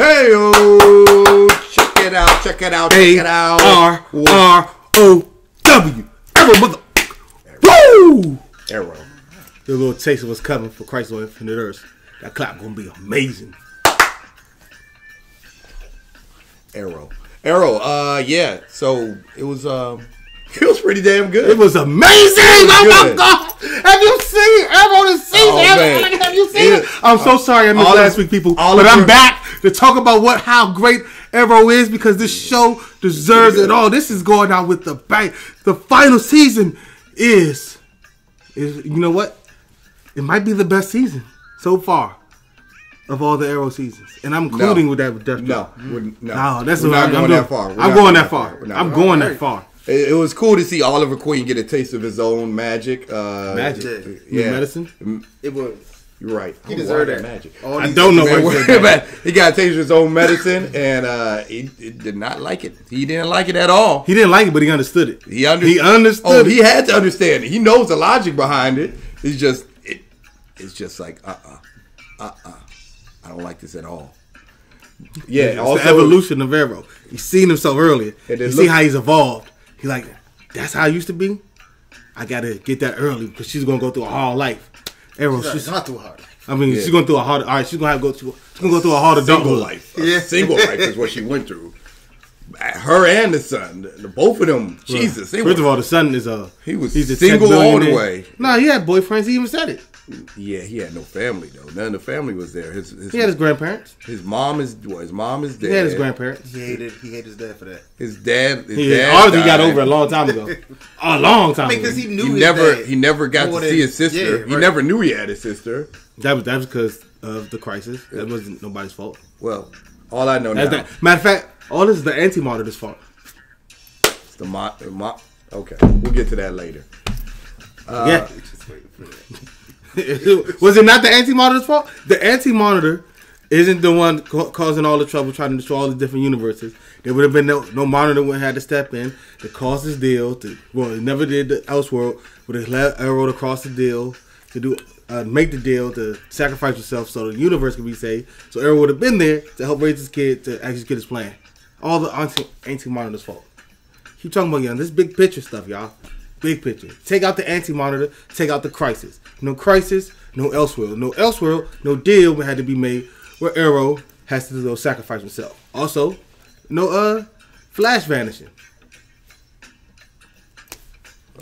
Hey, oh, check it out, check it out, check it out. R R O W. Arrow, mother. Woo! Arrow. The little taste of what's coming for Crisis on Infinite Earth. That clap gonna be amazing. Arrow. Arrow, uh, yeah. So it was, um, it was pretty damn good. It was amazing! Oh my god! Have you seen Arrow this season? Oh, have, man. have you seen It- it? I'm so sorry I missed Oliver- last week, people. But I'm back to talk about what how great Arrow is because this show deserves it all. This is going out with the bang. The final season is is you know what? It might be the best season so far of all the Arrow seasons, and I'm including with that with Death no, we're, no, No, that's we're what not I'm going doing. that far. We're I'm not going that far. We're I'm going going that that far. It, it was cool to see Oliver Queen get a taste of his own magic. Uh, Magic, yeah. medicine. It was. You're right. He I deserved that. Magic. All I don't know Man, what wait, man, he got a taste his own medicine, and uh, he, he did not like it. He didn't like it at all. He didn't like it, but he understood it. He, under- he understood. Oh, it. he had to understand it. He knows the logic behind it. It's just, it, it's just like, uh, uh uh, uh, I don't like this at all. Yeah. It's also, the evolution of Arrow. He's seen himself earlier. And You it see how he's evolved. He's like, that's how I used to be. I gotta get that early because she's gonna go through a hard life. Arrow, It's she's, not too hard. I mean, Yeah. she's going through a hard. All right, she's gonna have to go through. She's gonna go through a hard single adulthood. life. A Yeah. Single life is what she went through. Her and the son, the, both of them. Jesus, they First were, of all, the son is a He was he's a single all the way. No, he had boyfriends. He even said it. Yeah, he had no family though. None of the family was there. His his, He had his grandparents. his mom is well, his mom is dead. He had his grandparents. He hated. He hated his dad for that. His dad. His He dad honestly got over it a long time ago. a long time I mean, ago. because he knew He his never dad he never got to more see his sister. Yeah, He never knew he had a sister. that was that was because of the crisis. That wasn't nobody's fault. Well, all I know now that. Matter of fact, all this is the anti-monitor's fault. is the mo- the mo- Okay, we'll get to that later. Uh, yeah. was it not the anti-monitor's fault? The anti-monitor isn't the one ca- causing all the trouble, trying to destroy all the different universes. There would have been no, no monitor would have had to step in to cause this deal. To well, it never did the Elseworld. Would have let Arrow to cross the deal to do uh, make the deal to sacrifice himself so the universe could be saved. So Arrow would have been there to help raise his kid to execute his plan. All the anti anti-monitor's fault. Keep talking about y'all. This big picture stuff, y'all. Big picture. Take out the anti-monitor. Take out the crisis. No crisis. No Elseworld. No Elseworld. No deal had to be made where Arrow has to go sacrifice himself. Also, no uh, Flash vanishing.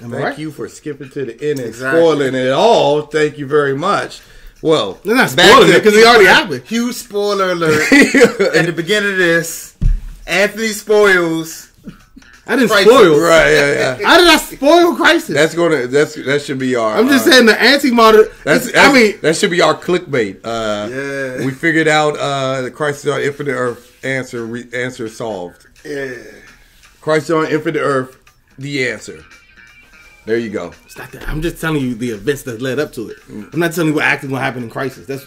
Am Thank right? you for skipping to the end and Exactly. spoiling it all. Thank you very much. Well, They're not spoiling it because it already happened. Huge spoiler alert at the beginning of this. Anthony spoils. I didn't Crisis. spoil. right, yeah, yeah. How did I spoil Crisis? That's gonna that's that should be our. I'm just uh, saying the anti-monitor. That's, I mean, that should be our clickbait. Uh, Yeah. we figured out uh, the Crisis on Infinite Earth answer re, answer solved. Yeah. Crisis on Infinite Earth, the answer. There you go. It's not that. I'm just telling you the events that led up to it. I'm not telling you what actually going to happen in Crisis. That's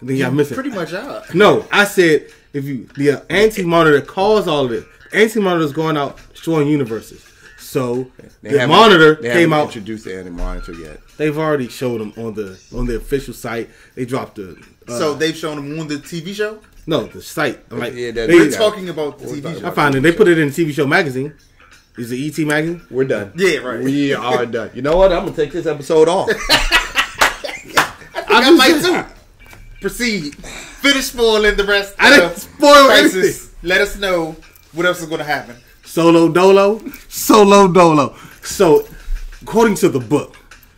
the thing y'all missing. Pretty much out. No, I said if you the uh, anti-monitor caused all of it. Anti-monitor is going out destroying universes. So They the monitor they came out. Introduced the anti-monitor yet. They've already showed them on the on the official site. They dropped the uh, so they've shown him on the TV show. no the site. I'm like Yeah, they- We're talking about the TV show. I found it. They put it in the TV show magazine. Is it ET magazine? We're done. Yeah, right. We are done. You know what? I'm gonna take this episode off. I might too. Proceed. Finish spoiling the rest. I didn't of spoil anything. Let us know what else is going to happen. Solo Dolo, Solo Dolo. So, according to the book,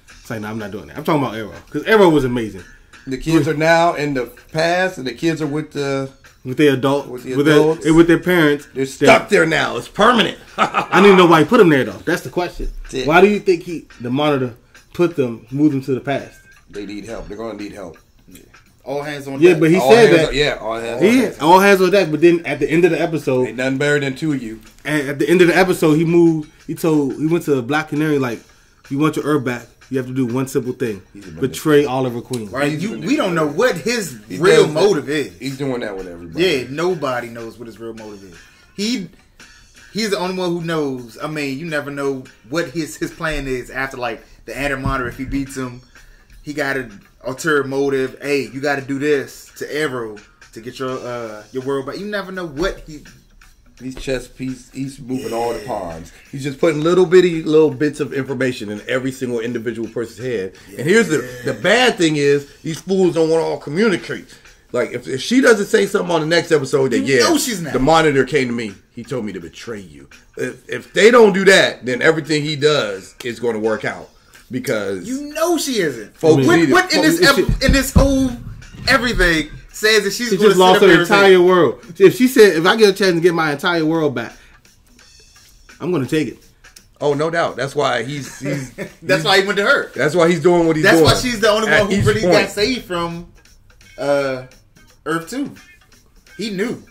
it's like, no, I'm not doing that. I'm talking about Arrow because Arrow was amazing the kids are now in the past, and the kids are with the. with their adult, With with, the their, adults. and with their parents. They're stuck there now. It's permanent. I didn't know why he put them there though. That's the question. it. Why do you think he, the monitor, put them, moved them to the past? they need help. They're gonna need help. All hands on Yeah, deck. but he All said that. on- yeah, all hands. Yeah, all hands on deck. But then at the end of the episode, Ain't nothing better than two of you. and at the end of the episode, he moved. He told he went to Black Canary like, you want your Earth back, you have to do one simple thing: betray Oliver Queen. right? You, we don't know what his He real does motive is. He's doing that with everybody. Yeah, nobody knows what his real motive is. He he's the only one who knows. I mean, you never know what his his plan is after like the anti-monitor. If he beats him, he got an ulterior motive. Hey, you got to do this to Arrow to get your uh your world back. You never know what he. He's chess piece. He's moving all the pawns. He's just putting little bitty little bits of information in every single individual person's head. And here's the the bad thing is these fools don't want to all communicate. Like if, if she doesn't say something on the next episode, that You yeah, know she's not. the monitor came to me. He told me to betray you. If, if they don't do that, then everything he does is going to work out because You know she isn't. Folks what, need it. what in this ep- in this whole everything says that she's She just lost her up there and entire say, world. If she said, if I get a chance to get my entire world back, I'm gonna take it. oh no doubt that's why he's he's That's why he went to her. that's why he's doing what he's That's doing. That's why she's the only one who really point. got saved from uh Earth Two. He knew.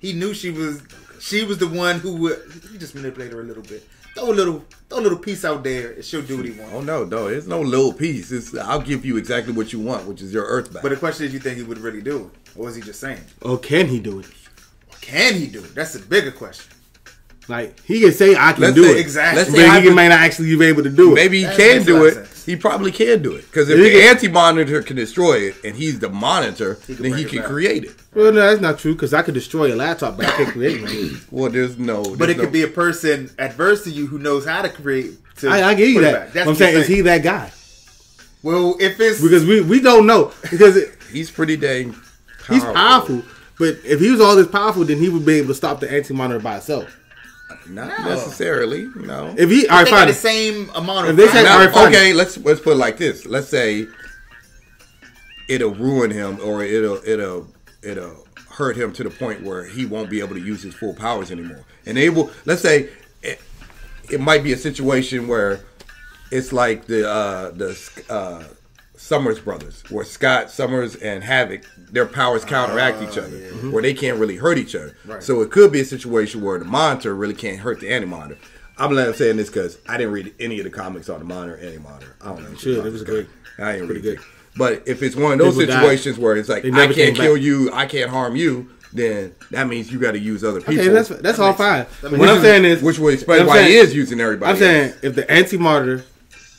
He knew she was. She was the one who would. He just manipulated her a little bit. Throw a little, throw a little piece out there, and she'll do what he wants. Oh no, no, it's no little piece. It's I'll give you exactly what you want, which is your Earth back. But the question is, you think he would really do it, or was he just saying? Or can he do it? Can he do it? That's the bigger question. Like he can say I can Let's do say- it, exactly. let's but say he hypo- may not actually be able to do it. Maybe he That can do it. of sense. He probably can do it because if He the can- anti-monitor can destroy it and he's the monitor, He then he can back. create it. Well, no, that's not true because I could destroy a laptop, but I can't create one. Well, there's no. But it no- could be a person adverse to you who knows how to create. To I, I give you that. back. That's I'm what saying, is he that guy? Well, if it's Because we we don't know because it, He's pretty dang. Powerful. he's powerful. But if he was all this powerful, then he would be able to stop the anti monitor by itself. Not No. necessarily. No. If he, all right, they fine. the same amount of. If they say- Now, all right, fine. okay, let's let's put it like this. Let's say it'll ruin him, or it'll it'll it'll hurt him to the point where he won't be able to use his full powers anymore. And they will. Let's say it, it might be a situation where it's like the uh, the uh, Summers brothers, where Scott Summers and Havoc, their powers counteract each ah, other, where mm-hmm. they can't really hurt each other. Right. So it could be a situation where the Monitor really can't hurt the Anti-Monitor. I'm not saying this because I didn't read any of the comics on the Monitor and Anti-Monitor. I don't know. Should, it was good. I ain't Pretty really good. good. But if it's one of those People died. situations where it's like I can't kill back. you, I can't harm you, then that means you got to use other people. Okay, that's that's all fine. that What I'm sense. saying is, which would explain I'm why he is using everybody. I'm saying if the anti monitor,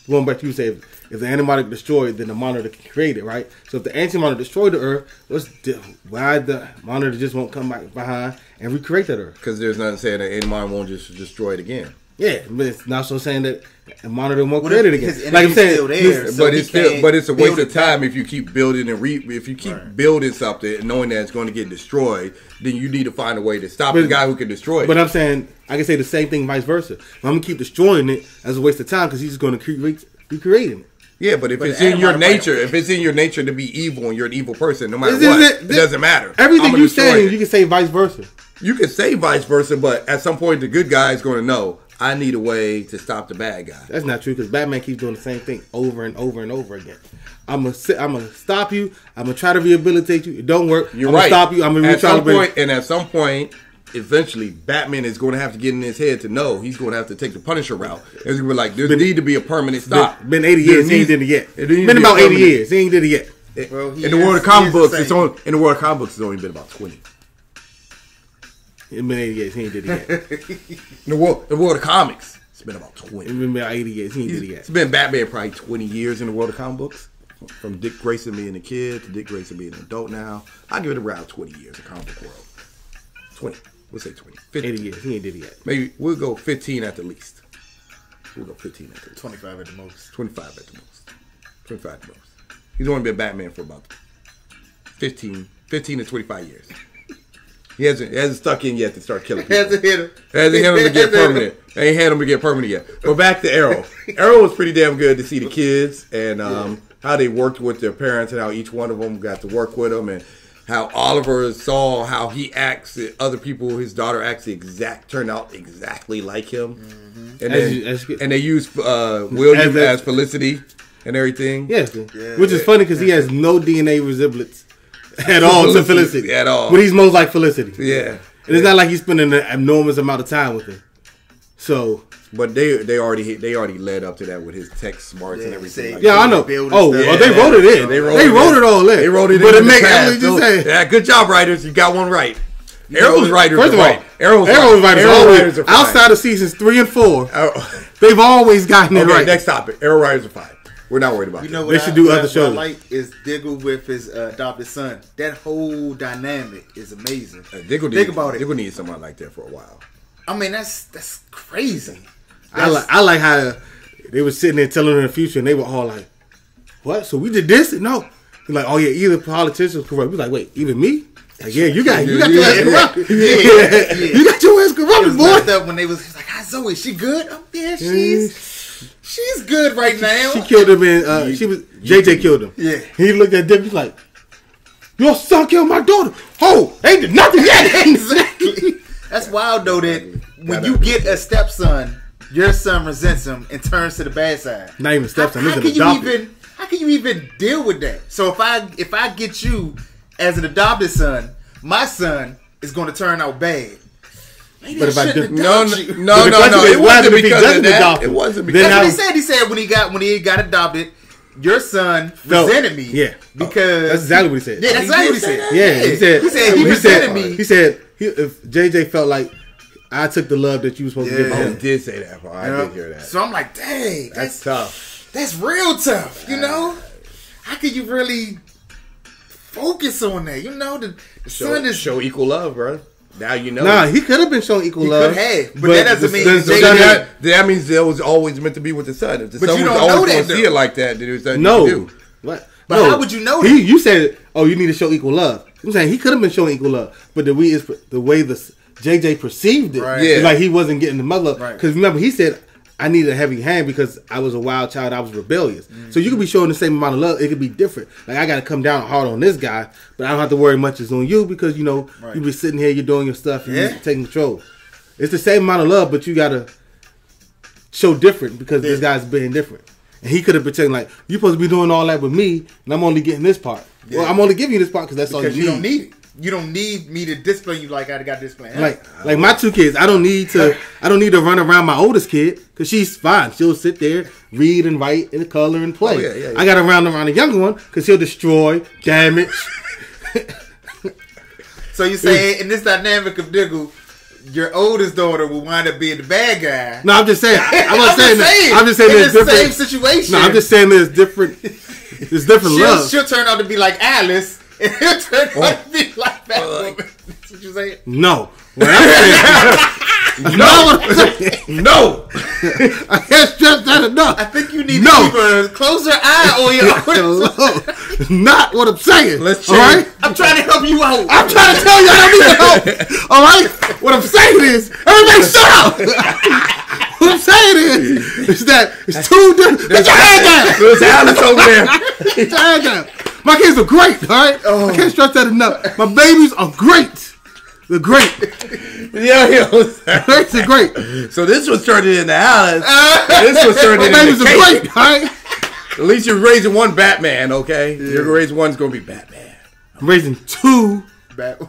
going back to you say, if, if the anti monitor destroyed, then the monitor can create it, right? So if the anti monitor destroyed the Earth, what's the, why the monitor just won't come back behind and recreate that Earth? because there's nothing saying that anybody won't just destroy it again. Yeah, but it's not so saying that the monitor won't Well, create it again. Like I'm saying, still there. So but it's still, can't but it's a waste build of it back. time if you keep building and re. If you keep Right. building something and knowing that it's going to get destroyed, then you need to find a way to stop But- the guy who can destroy it. But I'm saying I can say the same thing, vice versa. If I'm gonna keep destroying it as a waste of time because he's just gonna create recreating it. Yeah, but if But it's in your nature, if it's in your nature to be evil and you're an evil person, no matter This what, is it, This- doesn't matter. Everything you say, it. you can say vice versa. You can say vice versa, but at some point, the good guy is going to know I need a way to stop the bad guy. That's not true because Batman keeps doing the same thing over and over and over again. I'm gonna sit, I'm gonna stop you. I'm gonna try to rehabilitate you. It don't work. You're I'm right. gonna stop you. I'm gonna at some recalibrate. point, and at some point, eventually, Batman is going to have to get in his head to know he's going to have to take the Punisher route. It's going to be like there need to be a permanent stop. Been, been 80 years. He ain't needs- did it yet. it Been be about 80 years. He ain't did it yet. Well, in the is- world of comic is the books, it's same. only in the world of comic books, it's only been about twenty. It's been 80 years. He ain't did it yet. In the world, in the world of comics, it's been about it's twenty. been about 80 years. He ain't did it It's yet. been Batman probably twenty years in the world of comic books. From Dick Grayson being a kid to Dick Grayson being an adult now, I give it around twenty years of comic book world. Twenty, we'll say 20. 50. 80 years. He ain't did it yet. Maybe we'll go fifteen at the least. We'll go fifteen at the least. Twenty-five at the most. 25 at the most. 25 at the most. He's only been Batman for about 15, 15 to 25 years. He hasn't, he hasn't stuck in yet to start killing people. hasn't hit him. Hasn't had him to get Has hit him. permanent. They ain't had him to get permanent yet. But back to Arrow. Arrow was pretty damn good to see the kids and um, how they worked with their parents and how each one of them got to work with them and how Oliver saw how he acts. Other people, his daughter acts the exact, turned out exactly like him. And As then, you- as you- and they used uh, William As as, Felicity and everything. Yes. Yeah. Which is funny because he has no DNA resemblance at all to Felicity, Felicity. at all. But he's most like Felicity. Yeah. And it's not like he's spending an enormous amount of time with her. So But they they already they already led up to that with his tech smarts and everything. say- like yeah, that. I know. Oh, and well, stuff. they wrote it in. They They wrote wrote, it it, all in. They wrote it but in it the make past. Just So, saying. yeah, good job, writers. You got one right. Arrow's writers First of all, right. Arrow's, Arrow's writers Arrow writers are outside of seasons three and four, Arrow- they've always gotten it right. next topic. Arrow writers are fine. We're not worried about You that. know what They I, should do I- other what shows. I like is Diggle with his uh, adopted son. That whole dynamic is amazing. Uh, Diggle Think need, about it. Diggle need someone like that for a while. I mean, that's that's crazy. I like I like how they were sitting there telling in the future, and they were all like, "What? So we did this? No." He's like, "Oh yeah, either politicians corrupt." He's like, "Wait, even me?" Like, yeah, you got you got your ass corrupted. yeah, Yeah, yeah. you got your ass corrupted, boy. when they was, like, "Hi Zoe, she good? Oh, yeah, she's she's good right now." She killed him, and uh, she was JJ killed him. Yeah. he looked at Dick. He's like, "Your son killed my daughter. Oh, ain't did nothing yet." exactly. That's wild though that when you get a stepson, your son resents him and turns to the bad side. Not even stepson. How, This how is can an you even how can you even deal with that? So if I if I get you as an adopted son, my son is going to turn out bad. Maybe But if I shouldn't do- No, no, you. no, But no, no. It wasn't because of that. adopt It wasn't because. That's what he said. He said when he got when he got adopted, your son Felt- resented me. yeah. because That's exactly what he said. Yeah, that's exactly what he said. that? Yeah, he said. he said he, he resented said, me. He said he, if JJ felt like I took the love that you were supposed to give Yeah. Oh, him. he did say that. part. I know? did hear that. So I'm like, dang, That's that's tough. that's real tough. You know, how could you really focus on that? You know, the, the Show, son is show equal love, bro. Now you know. Nah, he could have been shown equal He love. Hey, have, but that doesn't the- mean the- the- that, that means that was always meant to be with the son. If the But son you was don't always know going that, to see it like that, then it was nothing No. do. What? But no. how would you know He, that? you said, "Oh, you need to show equal love." I'm saying he could have been showing equal love, but the way is the way the JJ perceived it, Right. Yeah. like he wasn't getting the mother. Right. Because remember, he said, "I need a heavy hand because I was a wild child. I was rebellious." Mm-hmm. So you could be showing the same amount of love. It could be different. Like I got to come down hard on this guy, but I don't have to worry much as on you because you know Right. you be sitting here, you're doing your stuff, and Yeah. you're taking control. It's the same amount of love, but you gotta show different because this Yeah. guy's being different. And he could have pretended like you supposed to be doing all that with me, and I'm only getting this part. Well, I'm only giving you this part because that's all you you need. don't need it. You don't need me to discipline you like I got disciplined. like like my two kids, I don't need to I don't need to run around my oldest kid because she's fine. She'll sit there, read and write and color and play. Oh, yeah, yeah, yeah. I got to run around the younger one because he'll destroy, damage. so you say in this dynamic of Diggle, your oldest daughter will wind up being the bad guy. no, I'm just saying. I, I'm not I'm saying. just saying. I'm just saying in there's the different. same situation. No, I'm just saying there's different. There's different she'll, love. she'll turn out to be like Alice, turn out to be like Batwoman. That's what you saying? No. What I'm saying, no, what I'm saying, No. I can't stress that enough. I think you need No. to keep a closer eye on your. Not what I'm saying. Let's all change. right. I'm trying to help you out. I'm trying to tell you I don't need help. All right. What I'm saying is, everybody shut up. what I'm saying is, is that it's too different. Get your hand down. There's Alice over there. Get your hand down. My kids are great. All right. Oh. I can't stress that enough. My babies are great. They're great. Yeah, yeah. Great. They're great. So this was turned into Alice. this was turned My into babies are great. All right. At least you're raising one Batman, okay? You're raising one's gonna be Batman. I'm raising two Bat-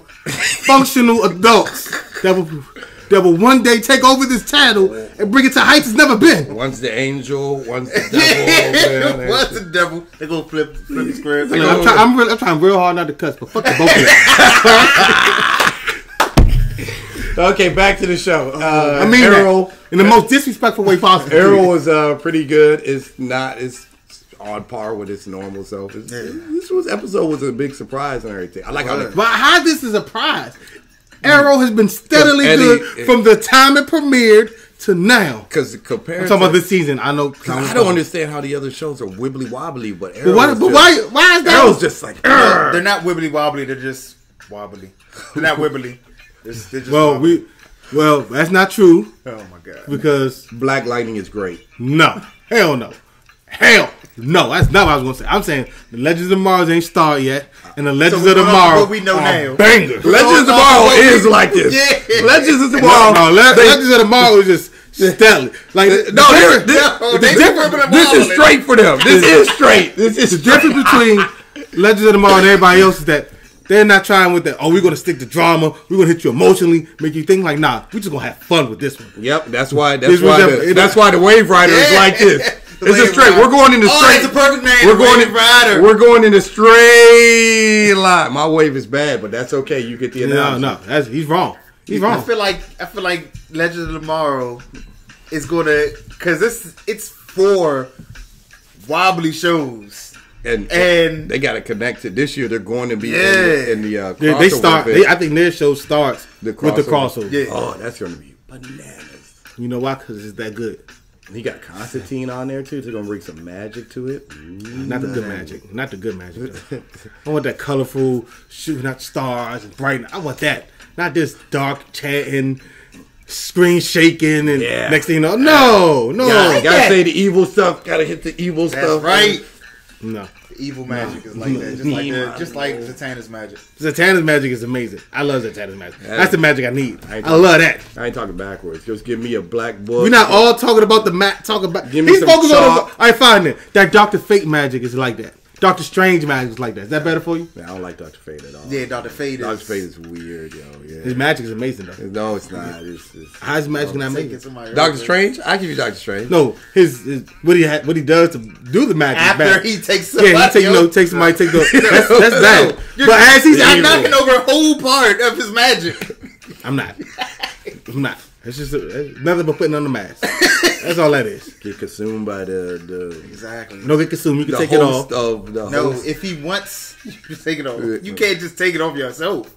functional adults that will that will one day take over this title and bring it to heights it's never been. Once the angel, once the devil. over there. The devil? They gonna flip flip the square. Look, I'm, try, I'm, real, I'm trying real hard not to cuss, but fuck the both of them. Okay, back to the show. Uh, I mean Arrow. in the most disrespectful way possible. Arrow was uh, pretty good. It's not. It's on par with its normal self. It's, This was episode was a big surprise and everything. I like how they, But how this is a prize? Arrow has been steadily Eddie- good from the time it premiered to now. because compared I'm talking about this season. I know. I don't understand how the other shows are wibbly wobbly, but But, Arrow why, is but just, why? Why is that? Arrow's just like "Arr." They're not wibbly wobbly. They're just wobbly. They're not wibbly. They're, they're just well, wobbly. we. Well, that's not true Oh my god. because Black Lightning is great. No. Hell no. Hell no. That's not what I was gonna say. I'm saying the Legends of Mars ain't started yet, and the Legends we of Tomorrow what we know are now. bangers. Legends of uh, Tomorrow no, is we- like this. Yeah. Legends of Tomorrow. no, Le- they- Legends of Tomorrow is just stellar. Like the, no, the they're- difference- this, No, this, they different- ripping this is straight for them. This is straight. This is the difference between Legends of Tomorrow and everybody else is that they're not trying with that. Oh, we're gonna stick to drama. We're gonna hit you emotionally, make you think. Like, nah, we just gonna have fun with this one. Yep, that's why. That's This why. The, it- that's why the Wave Rider is like this. The It's a straight. Rider. We're going into Oh, straight. it's a perfect name. We're going Wave in, Rider. We're going in into straight line. My wave is bad, but that's okay. You get the No, analogy. no, that's he's wrong. He's wrong. I feel like I feel like Legend of Tomorrow is gonna because this it's for wobbly shows. and And- they got to connect to this year. They're going to be in Yeah. the, in the uh, They, they start. They, I think their show starts The with the crossover. crossover. Yeah. Oh, that's going to be bananas. You know why? Because it's that good. And he got Constantine on there too. They're gonna bring some magic to it. Mm. Not the good mm. magic. Not the good magic. I want that colorful shooting out stars and bright. I want that. Not this dark chanting, screen shaking, and Yeah. next thing you know, no, no, Gotta, gotta say the evil stuff. Gotta hit the evil That's stuff. right. no. The evil magic is like that. Just like the, just like Zatanna's magic. Zatanna's magic is amazing. I love Zatanna's magic. Yeah. That's the magic I need. I ain't I love that. I ain't talking backwards. Just give me a black book. We're not all talking about the mat. Talking about. Give me He's some focused on. The, chalk. I find it. That Doctor Fate magic is like that. Doctor Strange magic is like that. Is that better for you? Man, I don't like Doctor Fate at all. Yeah, Dr. Fate is. Doctor Fate is weird, yo. Yeah. His magic is amazing though. No, it's not. It's, it's, How's his magic not Taking amazing? Doctor Strange. I give you Doctor Strange. No, his, his what he ha- what he does to do the magic. is After bad. he takes yeah, he somebody take you know else. take somebody take the that's, that's bad. You're- But as he's You're acting, knocking over a whole part of his magic. I'm not. I'm not. It's just it's nothing but putting on the mask. That's all that is. Get consumed by the the, Exactly. No get consumed. You can the take it off. of the No, host. if he wants, you can take it off. You can't just take it off yourself.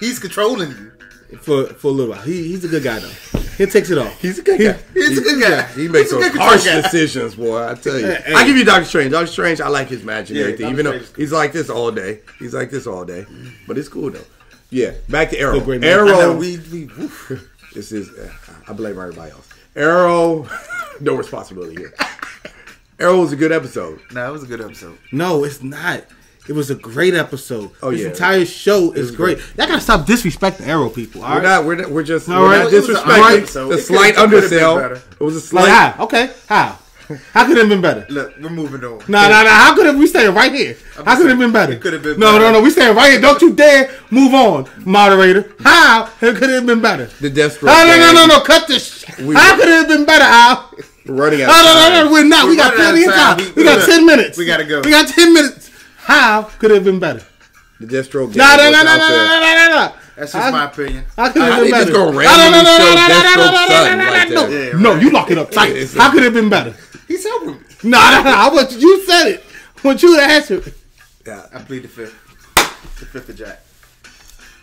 He's controlling you. for for a little while. He, he's a good guy though. He takes it off. He's a good guy. He's a good guy. He makes He's some harsh guy. decisions, boy. I tell you. Hey, hey. I give you Doctor Strange. Doctor Strange, I like his magic and Yeah, everything. Doctor Even though Strange is he's like this all day. He's like this all day. But it's cool though. Yeah. Back to Arrow. Great. Arrow. I know, we, we, woof. This is. Uh, I blame everybody else. Arrow. no responsibility here. Arrow was a good episode. No, it was a good episode. No, it's not. It was a great episode. Oh, this yeah. entire show is was great. Y'all gotta stop disrespecting Arrow people. All We're right. not. We're not, we're just. All we're right. not It was an disrespecting alright episode. the It slight could've- it could've been undersell. better. It was a Like slight. how? Okay, how? How could it have been better? Look, we're moving on. No, no, no. How could it? We staying right here. How could it have been better? It could've been No, better. no, no. We staying right here. Don't you dare move on, moderator. How it could it have been better? The Deathstroke. Ah, no, no, no, no, no. Cut this. We- How could it have been better, Al? We're running out. Ah, no, of no, no, no. We're not. We're we got plenty of time. We, We- got look, ten minutes. we gotta go. We got ten minutes. How could it have been better? The Deathstroke. No, no, no, no, no, no, no, no, no. That's just my opinion. How could it have been better? No, no, no, no, no, no, you lock it up tight. How could it have been better? He's helping me. No, no, no. I want you said it. I want you to answer. Yeah. I plead the fifth. The fifth of Jack.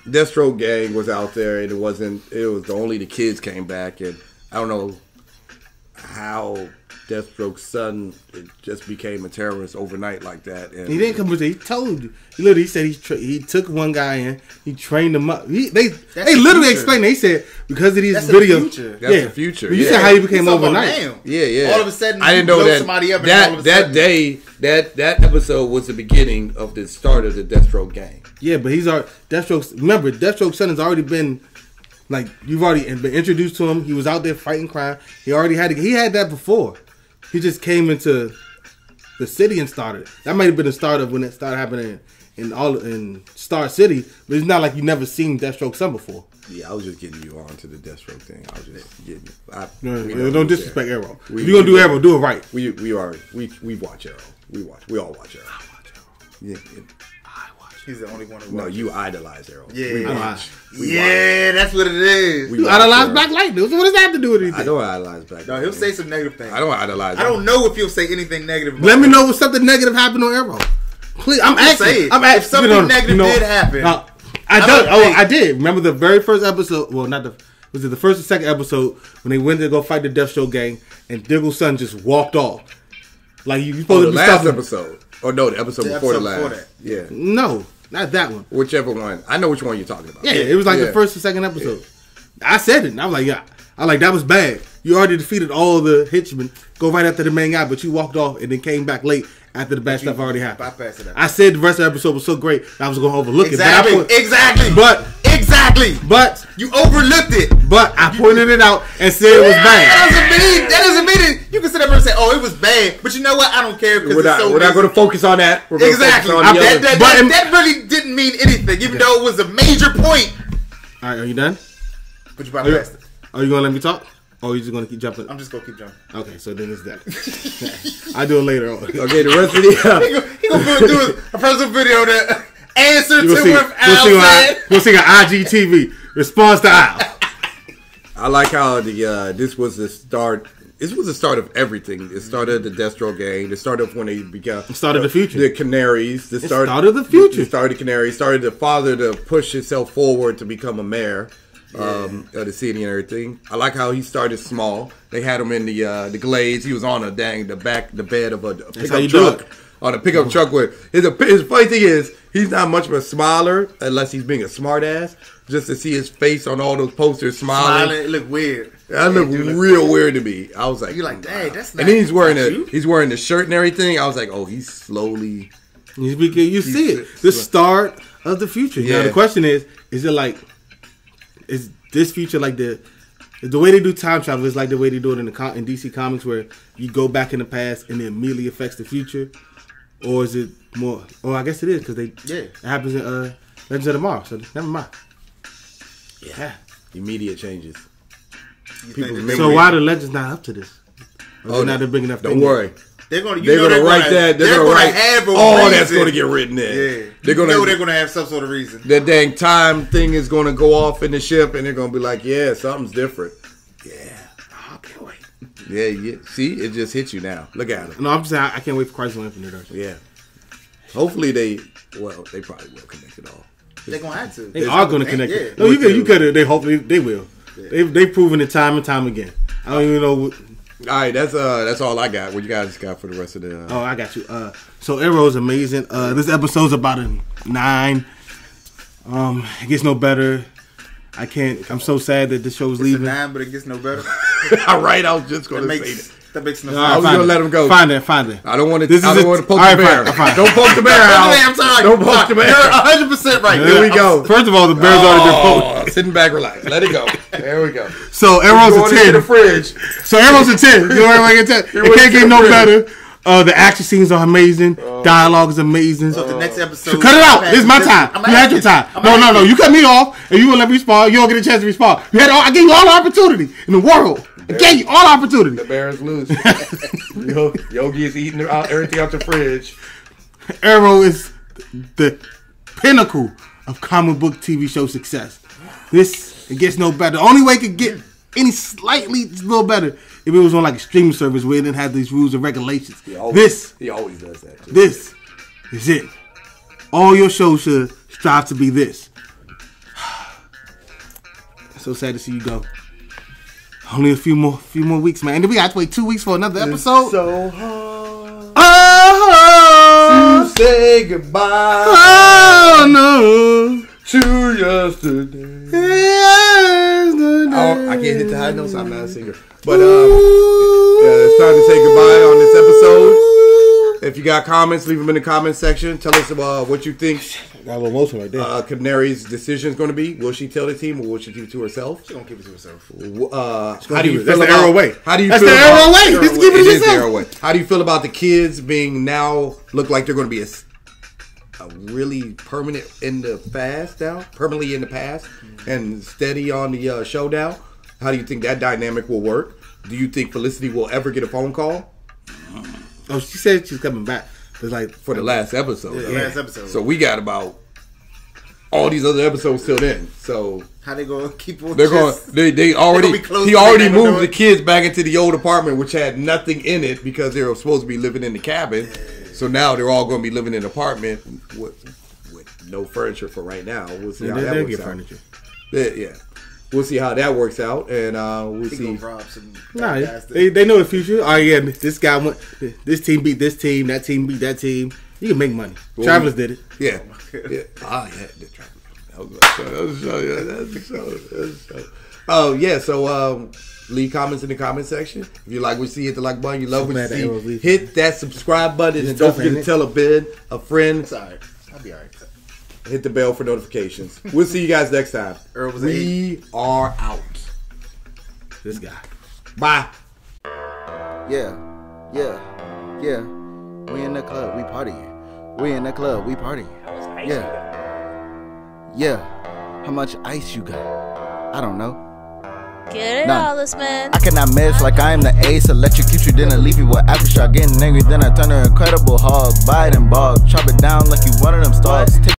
Deathstroke gang was out there, and it wasn't. It was only the kids came back, and I don't know how Deathstroke's son it just became a terrorist overnight like that. And He didn't come with it. He told you. He literally said he tra- he took one guy in. He trained him up. He, they they the literally future. explained. It. He said because of these That's the videos. future. That's yeah. the future, But you yeah. said how he became He's overnight. now. Yeah, yeah. All of a sudden, I didn't know that. somebody up that all that sudden- day, that that episode was the beginning of the start of the Deathstroke gang. Yeah, but he's our Deathstroke's. Remember, Deathstroke's son has already been like you've already been introduced to him. He was out there fighting crime. He already had he had that before. He just came into the city and started. That might have been the start of when it started happening in all in Star City. But it's not like you never seen Deathstroke son before. Yeah, I was just getting you on to the Deathstroke thing. I was just getting. I, No, no, don't disrespect there. Arrow. We- if you're gonna we- do Arrow, do it right. We we are we we watch Arrow. We watch. We all watch Arrow. Yeah, yeah. He's the only one who No, watches. you idolize Arrow. Yeah. we watch. We Yeah, that's what it is. We You idolize. Black Lightning. What does that have to do with anything? I don't idolize Black. no, he'll say some negative things. I don't idolize. I don't know if he'll say anything negative. About Let me know if something negative happened on Arrow. Please, I'm asking. I'm if asking. something negative did happen, No, I did. Oh, I did. Remember the very first episode? Well, not the. Was it the first or second episode when they went to go fight the Deathstroke gang and Diggle's son just walked off? Like you, you Oh, supposed the to be last stopping. episode. Oh no, the episode The before episode the last. before that. Yeah, No, not that one. whichever one. I know which one you're talking about. Yeah, it was like Yeah. the first or second episode. I said it. And I was like, yeah. I like that was bad. You already defeated all the henchmen. Go right after the main guy, but you walked off and then came back late after the bad stuff already happened. bypassed it. I said the rest of the episode was so great I was gonna overlook Exactly. it. But I, put- exactly. but exactly. but You overlooked it. but I pointed it out and said it was bad. doesn't mean that doesn't mean it. You can sit up and say, "Oh, it was bad," but you know what? I don't care because We're it's not. so we're not going to focus on that. We're Exactly. On the that, that, But that, that really didn't mean anything, even though it was a major point. All right, are you done? But you Are you, it. are you gonna let me talk? Or are you just gonna keep jumping? I'm just gonna keep jumping. Okay, so then it's that. I do it later on. Okay, the rest of the. He gonna, he gonna do a personal video that answer to You'll see, what you'll Al see, on, said. I- you'll see on IGTV response to Al. I like how the uh, this was the start This was the start of everything. It started the Deathstroke gang. It started when they began. It started the future. The Canaries. The start, started the future. It started the Canaries. Started the father to push himself forward to become a mayor um, of the city and everything. I like how he started small. They had him in the uh, the glades. He was on a dang the back the bed of a, a how pickup you do truck. it. On a pickup truck with his, his funny thing is he's not much of a smiler unless he's being a smartass. Just to see his face on all those posters smiling, Smiling, it look weird. That looked It do look real weird to me. I was like, you're like, dang, that's not. and then he's wearing that's a you. he's wearing the shirt and everything. I was like, oh, he's slowly. You, begin- you see it. The start of the future. Now Yeah. the question is: Is it like? Is this future like the? The way they do time travel is like the way they do it in the in DC Comics, where you go back in the past and it immediately affects the future, or is it more? Oh, I guess it is because they Yeah. it happens in uh, Legends of Tomorrow. So never mind. Yeah. Immediate changes. So why the Legends not up to this? Or Oh, not a big enough? Don't thing worry. They're gonna, you They're know gonna write that. They're, gonna, write. have a oh, reason. that's gonna get written in. Yeah, They're gonna. know they're gonna have some sort of reason. that dang time thing is gonna go off in the ship, and they're gonna be like, "Yeah, something's different." Yeah, I can't wait. yeah, yeah. See, it just hits you now. Look at it. No, I'm just saying I I can't wait for Crisis on Infinite Earths. Yeah. Hopefully they. Well, they probably will connect it all. They're gonna have to. They are going to connect Yeah. it. No, you could. You could. They hopefully they will. They they've proven it time and time again. I don't even know. What, All right, that's uh, that's all I got. What you guys got for the rest of the? Uh, oh, I got you. Uh, so Arrow's amazing. Uh, this episode's about a nine. Um, it gets no better. I can't. I'm so sad that this show's It's a leaving. nine, but it gets no better. all right, I was just That gonna say makes that. That makes no sense. right, was gonna let him go. Find it. Find it. I don't want to. This I is don't a- want to poke all the bear. fine, fine. Don't poke the bear out. I'm sorry. Don't poke the bear. You're 100 percent right. There we go. First of all, the Bears already been Oh, poked. sitting back, relax. Let it go. There we go. So Arrow's Going a into the fridge. So Arrow's a ten. You know what I mean? It can't get no better. Uh, the action scenes are amazing. Dialogue is amazing. So the next episode. So cut it out. This is my time. I'm you had your time. I'm No, no, no. You cut me off, and you gonna let me respond. You don't get a chance to respond. You had all, I gave you all the opportunity in the world. I gave you all opportunity. The Bears lose. Yogi is eating everything out the fridge. Arrow is the pinnacle of comic book TV show success. This it gets no better. The only way it could get any slightly little better if it was on like a streaming service where it didn't have these rules and regulations. always- This He always does that. Too. This is it. All your shows should strive to be this. So sad to see you go. Only a few more, few more weeks, man. And then we got to wait two weeks for another episode. So hard oh, to say goodbye oh no. to yesterday. Yesterday. Oh, I can't hit the high notes. I'm not a singer. But um, yeah, it's time to say goodbye on this episode. If you got comments, leave them in the comment section. Tell us uh, what you think Got a little emotion right there. uh, Canary's decision is going to be. Will she tell the team or will she keep it to herself? She gonna keep it to herself. Uh, how do you it- that's feel the about arrow way. How do you That's feel the about, arrow way. Just keep it It to yourself. How do you feel about the kids being now look like they're going to be a really permanent in the past now, permanently in the past, and steady on the uh, showdown? How do you think that dynamic will work? Do you think Felicity will ever get a phone call oh, she said she's coming back. It's like for the last episode? The last episode. So we got about all these other episodes till then. So How they gonna keep on? They're going. just- They they already. gonna be He already moved the kids back into the old apartment, which had nothing in it because they were supposed to be living in the cabin. So now they're all going to be living in an apartment with with no furniture for right now. We'll see they, how that will works get out. furniture. Yeah, yeah. We'll see how that works out, and uh, we'll see. gonna rob some Nah, they, they know the future. Oh yeah, this guy went. This team beat this team. That team beat that team. You can make money. Well, Travelers did it. Yeah, yeah. Ah, yeah. The traffic. That was a show. That was a show. Yeah, that's a show. That's a show. Oh yeah. So um, leave comments in the comment section. If you like what you see, hit the like button. You love what you mad that arrows see, hit that subscribe button, It's and don't forget to tell a bid, a friend. It's alright. I'll be alright. Hit the bell for notifications. We'll see you guys next time. Earl was we are out. This guy. Bye. Yeah, yeah, yeah. We in the club, we partying. We in the club, we partying. Yeah, yeah. How much ice you got? I don't know. Get it, None. all this man. I cannot mess like I am the ace. Electrocute you, then I leave you with aftershock. Getting angry, then I turn her incredible Hulk. Bite and bog. Chop it down like you one of them stars. Take